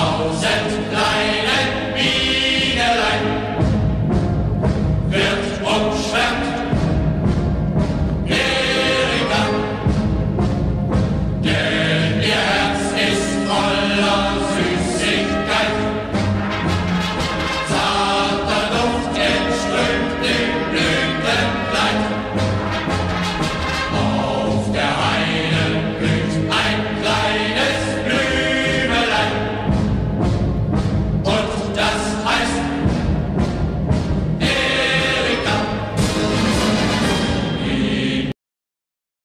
thousand